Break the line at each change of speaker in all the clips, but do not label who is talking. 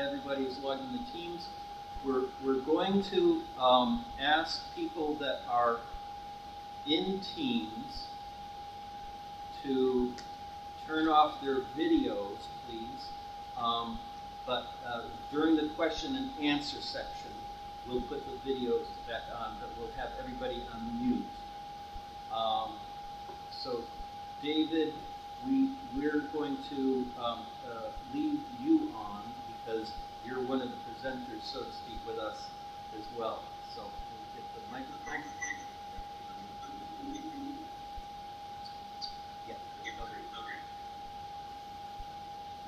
everybody is logged in the Teams. We're, we're going to um, ask people that are in Teams to turn off their videos, please. Um, but uh, during the question and answer section, we'll put the videos back on, but we'll have everybody on mute. Um, so, David, we, we're going to um, uh, leave you on because you're one of the presenters, so to speak, with us as well. So, we'll get the microphone.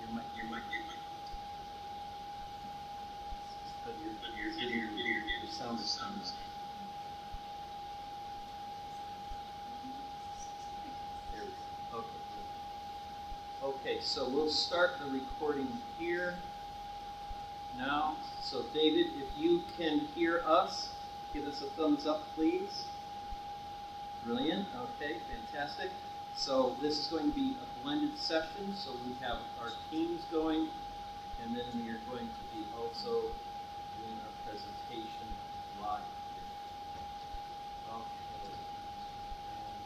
Your mic, your mic, your mic. But your, but your. Okay, so we'll start the recording here now. So David, if you can hear us, give us a thumbs up, please. Brilliant. Okay, fantastic. So this is going to be a blended session. So we have our teams going, and then we are going to be also doing our presentation live here. Okay. And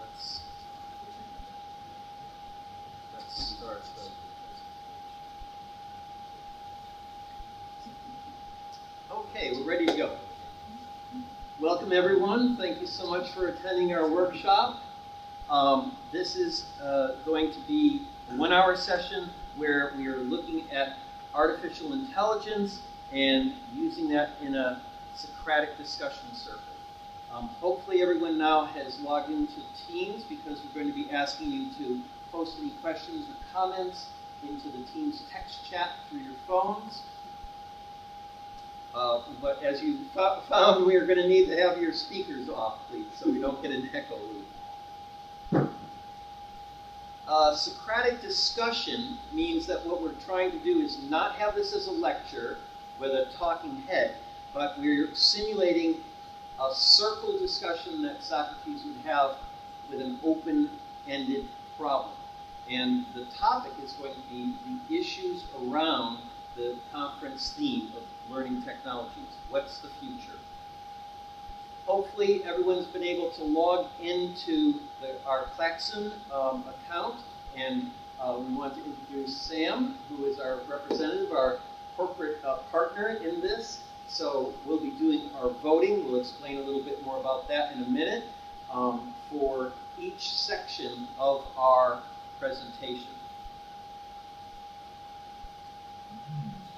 let's let's start the presentation. Okay, we're ready to go. Welcome, everyone. Thank you so much for attending our workshop. Um, this is uh, going to be a one hour session where we are looking at artificial intelligence and using that in a Socratic discussion circle. Um, hopefully, everyone now has logged into Teams because we're going to be asking you to post any questions or comments into the Teams text chat through your phones. Uh, but as you found, we are going to need to have your speakers off, please, so we don't get an echo loop. Uh, Socratic discussion means that what we're trying to do is not have this as a lecture with a talking head, but we're simulating a circle discussion that Socrates would have with an open ended problem. And the topic is going to be the issues around the conference theme of learning technologies. What's the future? Hopefully, everyone's been able to log into the, our Klaxoon um, account, and uh, we want to introduce Sam, who is our representative, our corporate uh, partner in this. So we'll be doing our voting. We'll explain a little bit more about that in a minute um, for each section of our presentation. Well,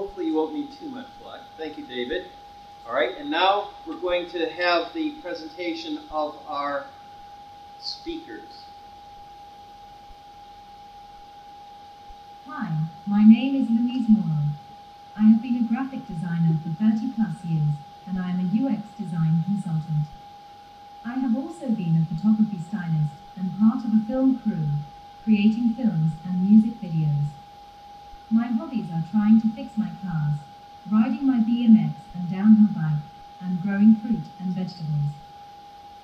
hopefully you won't need too much luck. Thank you, David. All right, and now we're going to have the presentation of our speakers.
Hi, my name is Louise Morrow. I have been a graphic designer for 30 plus years and I am a UX design consultant. I have also been a photography stylist and part of a film crew, creating films and music videos. My hobbies are trying to fix my cars, riding my BMX and downhill bike, and growing fruit and vegetables.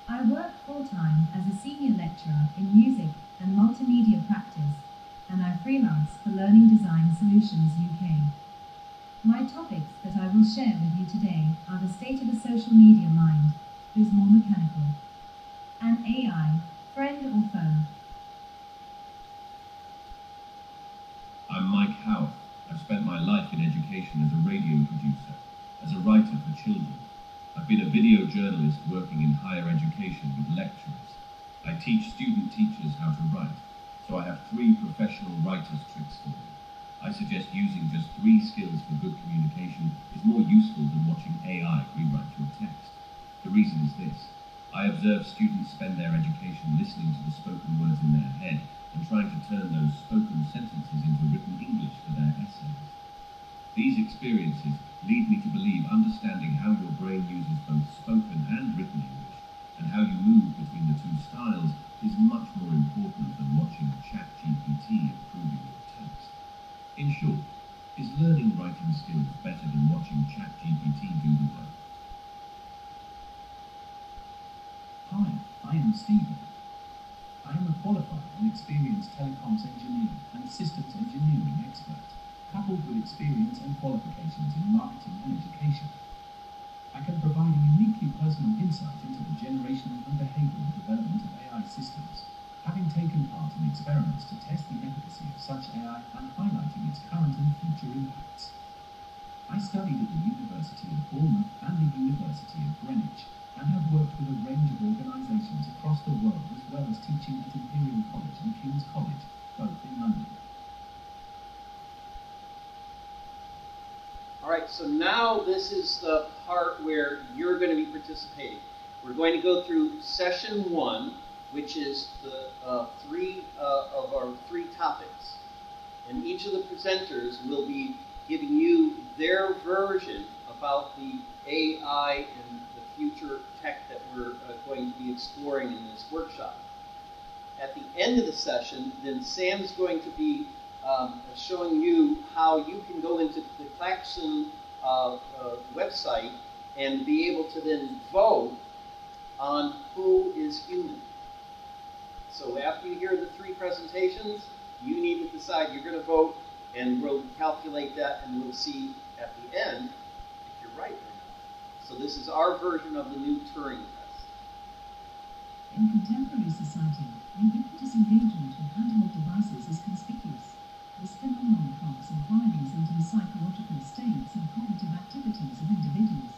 I work full time as a senior lecturer in music and multimedia practice, and I freelance for Learning Design Solutions UK. My topics that I will share with you today are the state of the social media mind, who's more mechanical, An AI, friend or foe.
I'm Mike Howe. I've spent my life in education as a radio producer, as a writer for children. I've been a video journalist working in higher education with lecturers. I teach student teachers how to write, so I have three professional writer's tricks for you. I suggest using just three skills for good communication is more useful than watching AI rewrite your text. The reason is this. I observe students spend their education listening to the spoken words in their head and trying to turn those spoken sentences into written English for their essays. These experiences lead me to believe understanding how your brain uses both spoken and written English and how you move between the two styles is much more important than watching ChatGPT improving your text. In short, is learning writing skills better than watching ChatGPT do the work?
Hi, I am Stephen. I am a qualified and experienced telecoms engineer and systems engineering expert, coupled with experience and qualifications in marketing and education. I can provide uniquely personal insight into the generational and behavioral development of AI systems, having taken part in experiments to test the efficacy of such AI and highlighting its current and future impacts. I studied at the University of Bournemouth and the University of Greenwich and have worked with a range of organisations across the world as well as teaching at Imperial College and King's College, both in London.
All right, so now this is the part where you're going to be participating. We're going to go through session one, which is the uh, three uh, of our three topics. And each of the presenters will be giving you their version about the AI and the future tech that we're uh, going to be exploring in this workshop. At the end of the session, then Sam's going to be um, showing you how you can go into the Klaxoon uh, uh, website and be able to then vote on who is human. So after you hear the three presentations, you need to decide you're going to vote, and we'll calculate that, and we'll see at the end if you're right or not. So this is our version of the new Turing test.
In contemporary society, ubiquitous engagement with handheld devices is conspicuous. This phenomenon prompts inquiries into the psychological states and cognitive activities of individuals.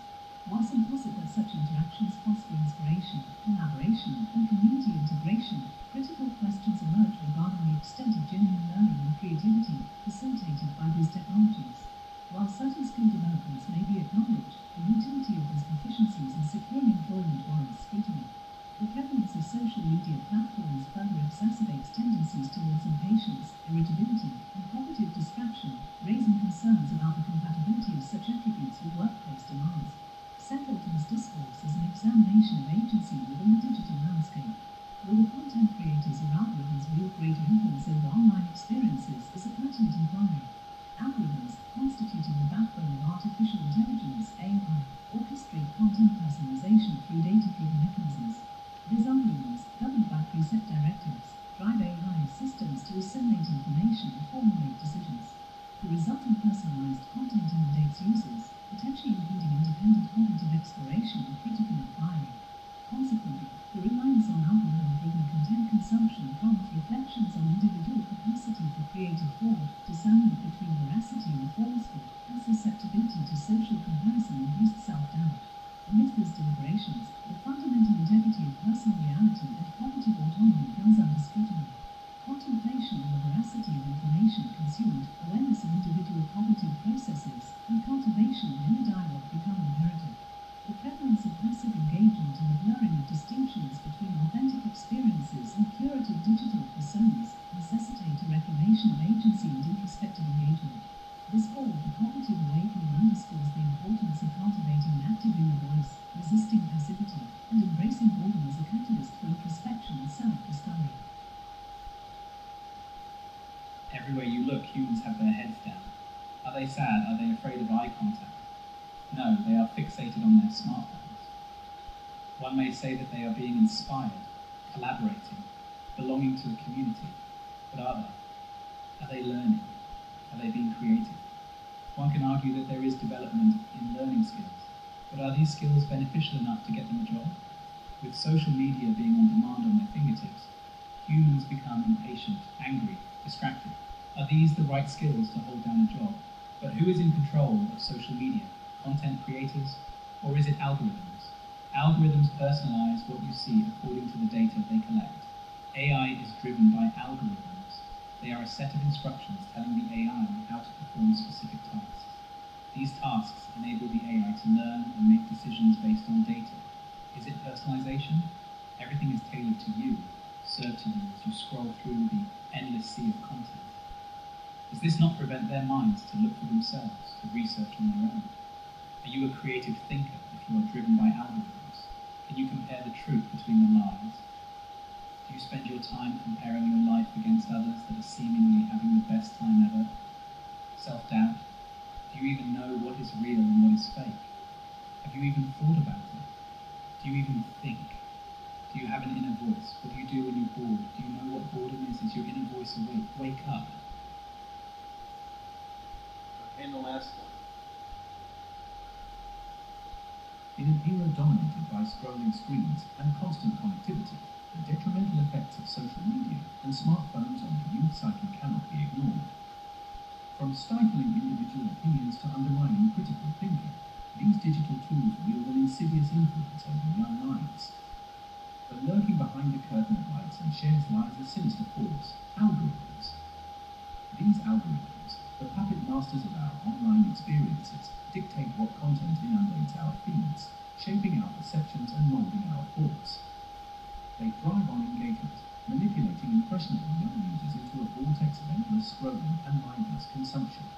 While some posit that such interactions foster inspiration, collaboration, and community integration, critical questions emerge regarding the extent of genuine learning and creativity facilitated by these technologies. While certain skill developments may be acknowledged, the utility of these proficiencies in securing employment warrants scrutiny. The prevalence of social media platforms further exacerbates tendencies towards impatience, irritability, and cognitive distraction, raising concerns about the compatibility of such attributes with workplace demands. Central to this discourse is an examination of agency within the digital landscape. Will the content creators or algorithms wield greater influence over online experiences is a pertinent inquiry. Algorithms, constituting the backbone of artificial intelligence, AI, orchestrate content personalization through data-driven mechanisms. These algorithms, governed by preset directives, drive AI systems to assimilate information and formulate decisions. The resultant personalized content inundates users, potentially impeding independent cognitive exploration and critical inquiry. Consequently, the reliance on algorithm-driven content consumption prompts reflections on individual capacity for creative thought, discernment between veracity and falsehood, and susceptibility to social comparison induced self-doubt. Amidst these deliberations, the fundamental integrity of personal reality and cognitive autonomy comes under scrutiny. Contemplation on the veracity of information consumed, awareness of individual cognitive processes, and cultivation of inner dialogue become imperative. The prevalence of passive engagement and the blurring of distinctions between authentic experiences and curated digital personas necessitate a reclamation of agency and introspective engagement. This call for cognitive underscores the importance of cultivating an active inner voice, resisting passivity, and embracing boredom as a catalyst for introspection and self-discovery.
Everywhere you look, humans have their heads down. Are they sad? Are they afraid of eye contact? No, they are fixated on their smartphones. One may say that they are being inspired, collaborating, belonging to a community. But are they? Are they learning? Are they being creative? One can argue that there is development in learning skills, but are these skills beneficial enough to get them a job? With social media being on demand on their fingertips, humans become impatient, angry, distracted. Are these the right skills to hold down a job? But who is in control of social media? Content creators? Or is it algorithms? Algorithms personalize what you see according to the data they collect. AI is driven by algorithms. They are a set of instructions telling the AI how to perform specific tasks. These tasks enable the AI to learn and make decisions based on data. Is it personalization? Everything is tailored to you, served to you as you scroll through the endless sea of content. Does this not prevent their minds to look for themselves, to research on their own? Are you a creative thinker if you are driven by algorithms? Can you compare the truth between the lies? Do you spend your time comparing your life against others that are seemingly having the best time ever? Self doubt? Do you even know what is real and what is fake? Have you even thought about it? Do you even think? Do you have an inner voice? What do you do when you're bored? Do you know what boredom is? Is your inner voice awake? Wake up.
And the last one.
In an era dominated by scrolling screens and constant connectivity, the detrimental effects of social media and smartphones on the youth psyche cannot be ignored. From stifling individual opinions to undermining critical thinking, these digital tools wield an insidious influence over young minds. But lurking behind the curtain of lights and shares lies a sinister force, algorithms. These algorithms, the puppet masters of our online experiences, dictate what content inundates our feeds, shaping our perceptions and molding our thoughts. They thrive on engagement, manipulating impressionable young vortex of endless scrolling and mindless consumption.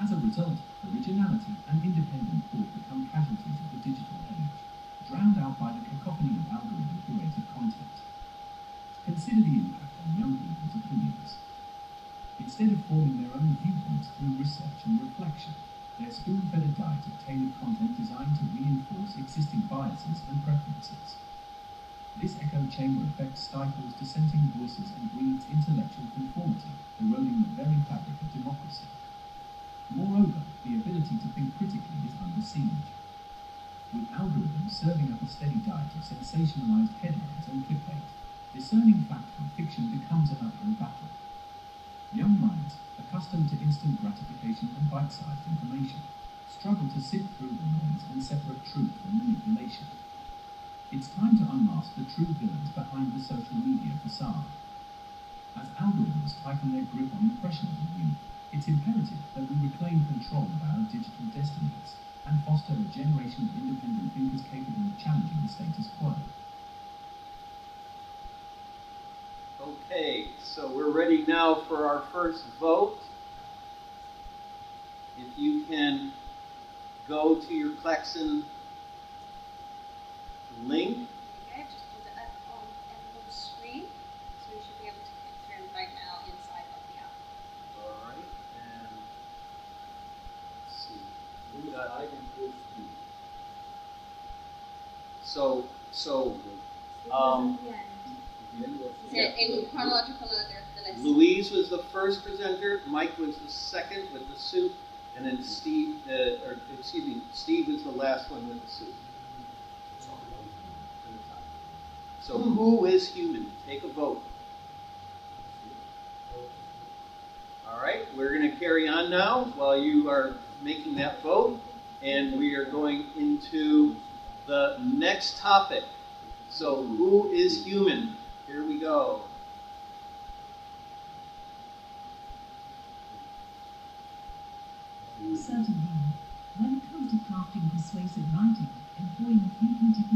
As a result, originality and independent thought become casualties of the digital age, drowned out by the cacophony of algorithm-curated content. Consider the impact on young people's opinions. Instead of forming their own viewpoints through research and reflection, they're spoon-fed a diet of tailored content designed to reinforce existing biases and preferences. This echo chamber effect stifles dissenting voices and breeds intellectual conformity, eroding the very fabric of democracy. Moreover, the ability to think critically is under siege. With algorithms serving up a steady diet of sensationalized headlines and clickbait, discerning fact from fiction becomes an uphill battle. Young minds, accustomed to instant gratification and bite-sized information, struggle to sift through the noise and separate truth from manipulation. It's time to unmask the true villains behind the social media facade. As algorithms tighten their grip on impressionable youth, it's imperative that we reclaim control of our digital destinies and foster a generation of independent thinkers capable of challenging the status quo.
Okay, so we're ready now for our first vote. If you can go to your Klaxoon link.
Okay, just put it up on everyone's screen. So we should be able to click through right now inside of the app.
All right, and let's see. We got so so um,
in chronological order of the list?
Louise was the first presenter, Mike was the second with the suit, and then Steve, uh, or excuse me, Steve was the last one with the suit. So who is human? Take a vote. All right, we're going to carry on now while you are making that vote, and we are going into the next topic. So, who is human? Here we go.
Certainly, when it comes to crafting persuasive writing, employing techniques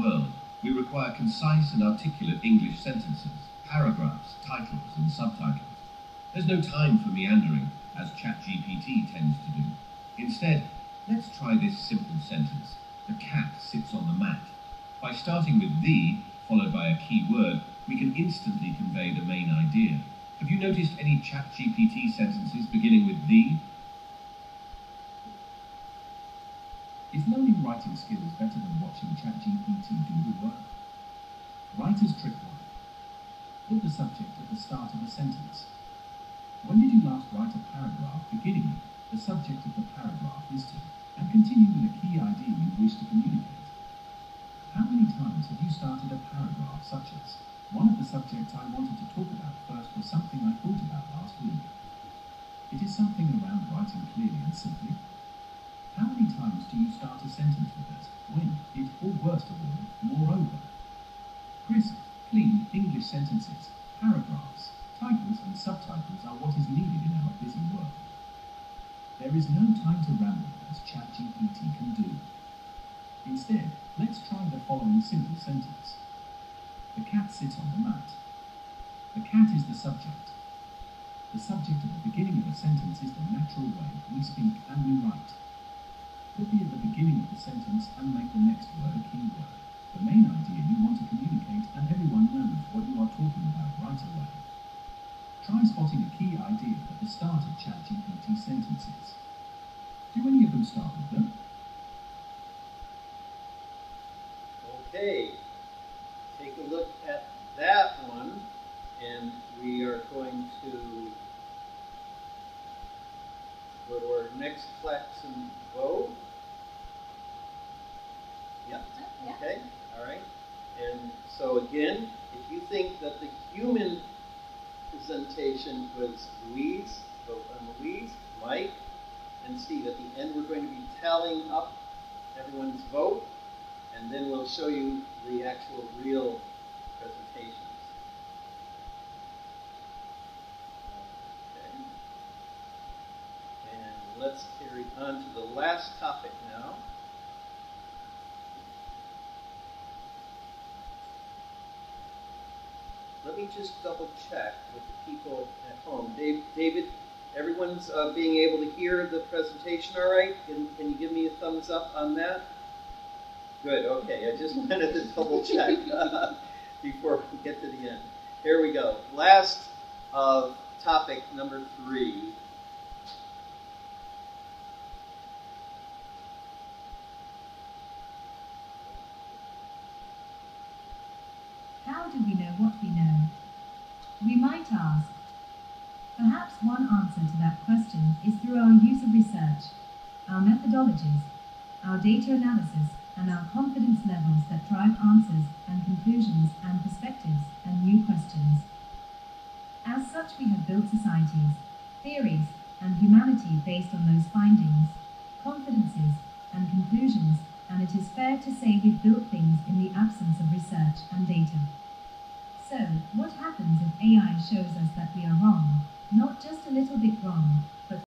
world, we require concise and articulate English sentences, paragraphs, titles, and subtitles. There's no time for meandering, as ChatGPT tends to do. Instead, let's try this simple sentence. The cat sits on the mat. By starting with the, followed by a key word, we can instantly convey the main idea. Have you noticed any ChatGPT sentences beginning with the?
Is learning writing skills better than watching ChatGPT do the work? Writer's Trick 1. Put the subject at the start of a sentence. When did you last write a paragraph beginning the subject of the paragraph is to, and continue with a key idea you wish to communicate? How many times have you started a paragraph such as, one of the subjects I wanted to talk about first was something I thought about last week? It is something around writing clearly and simply. How many times do you start a sentence with this, when, it, or worst of all, moreover? Crisp, clean English sentences, paragraphs, titles and subtitles are what is needed in our busy world. There is no time to ramble as ChatGPT can do. Instead, let's try the following simple sentence. The cat sits on the mat. The cat is the subject. The subject at the beginning of a sentence is the natural way we speak and we write. Put the at the beginning of the sentence and make the next word a key word. The main idea you want to communicate and everyone knows what you are talking about right away. Try spotting a key idea at the start of ChatGPT sentences. Do any of them start with them?
Okay, take a look at that one, and we are going to go to our next Klaxoon vote. Yep.
Oh, yeah.
Okay, all right. And so again, if you think that the human presentation was Louise, Louise, Mike, and Steve. At the end, we're going to be tallying up everyone's vote, and then we'll show you the actual real presentations. Okay. And let's carry on to the last topic now. Me just double check with the people at home. Dave, David, everyone's uh, being able to hear the presentation all right? Can, can you give me a thumbs up on that? Good, okay. I just wanted to double check uh, before we get to the end. Here we go. Last uh, topic, number three.
How do we know what we know? We might ask. Perhaps one answer to that question is through our use of research, our methodologies, our data analysis, and our confidence levels that drive answers and conclusions and perspectives and new questions. As such, we have built societies, theories, and humanity based on those findings, confidences, and conclusions, and it is fair to say we've built things in the absence of research and data. So, what happens if AI shows us that we are wrong? Not just a little bit wrong,